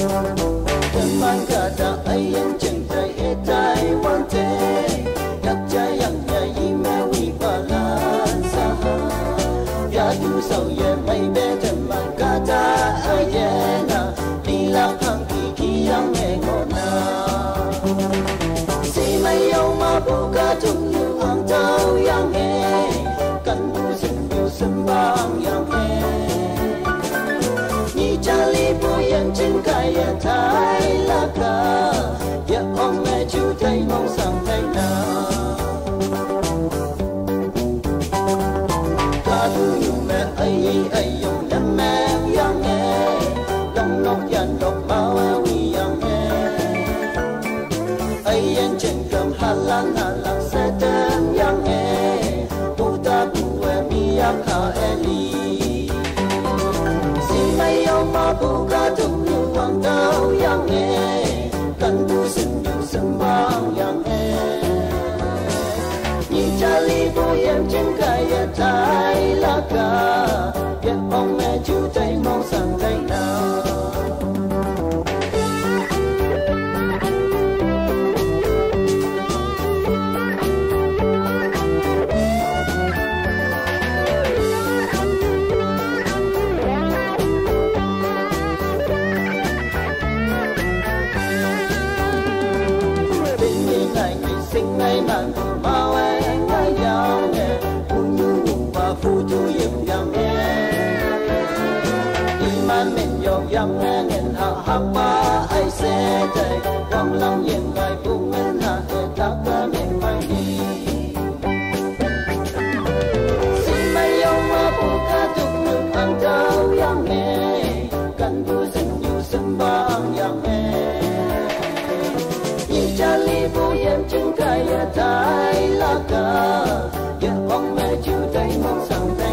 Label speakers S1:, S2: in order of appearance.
S1: Terbangga tak ayam cintai Taiwan Day Gakca yang nyanyi mewi balan saha Yadu sau ye mai be terbangga tak ayena Lila pang kiki yang ngegona Si mai yau mabuka tung yu ang tau yang ngegona chân chính cài ở thái là cả dạ ông mẹ chú thấy mong rằng thay nào ta thương mẹ ấy ấy yêu lắm mẹ yang nghe. Đông nóc dàn đọc bao eo y yang nghe. Ấy, anh chân cầm hà lan hà lan sẽ tên yang nghe. Tu ta bu em mi yang hà eli xin mày ông mà bu ca tu yu wang tao yang e kan tu sin yu sin yang e ni cha li bu yan chen ka ya tai la ka ya chu tai ngày sinh ngày màn của bao em ngày giàu nghe và phụ tu yêu yang nghe. Iman mình yêu yang nghe Nhìn hạ hạ ba, ai sẽ chạy? Quang long yên cha em bu yem chung kai ya tai la ka ya ong me chu tai mong sang